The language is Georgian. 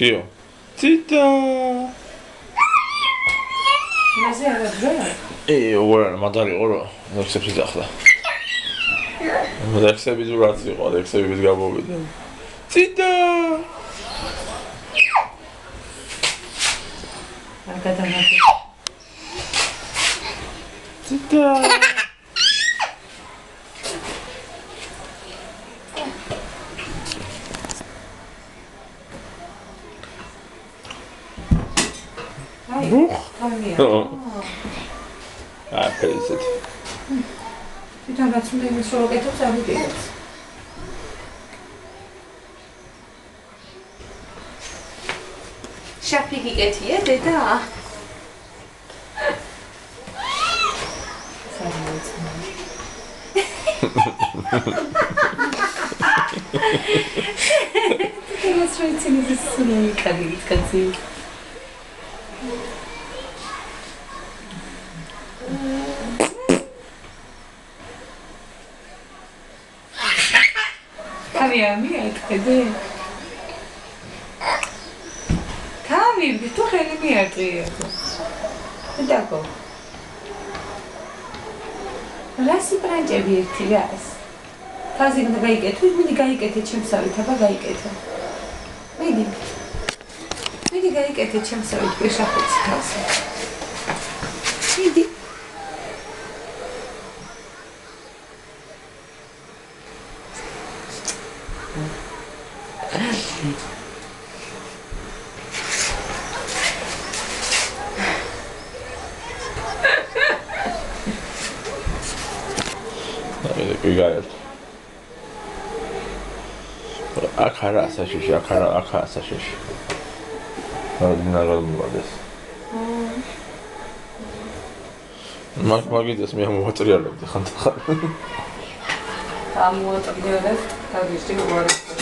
კიო ციტა. მასე არა ძროა ე ორა მაგარი ორო ექსები დახლა ექსები ზურაც იყო ექსები ვის გამოვიდა. ციტა. არ გადამაგე ციტა Buch? Ja. Ja, pelzet. Mitä mä sinun ei sulla oikein tuossa hyvin? Şapiki getiye dedi ha. Demonstrating is a swimming, kann ich ganz sehen. ამი აკეთე კამი თუ ხელი მიარტყია დაგო რასი პრანჭები ერთი რას ფაზი უნდა გაიკეთო მიდი გაიკეთე ჩემსავით აბა გაიკეთე მიდი მიდი გაიკეთე ჩემსავით პირშახოცი თავსა მიდი აი კი გაერთ აქ არა საშიში აქ არა აქ არა საშიში ნაგარ მომადეს მაგ მაგიდეს მე მომატრიალებდი ხანდახან. ამოატრიალებ გავიშტი უარეს შეშია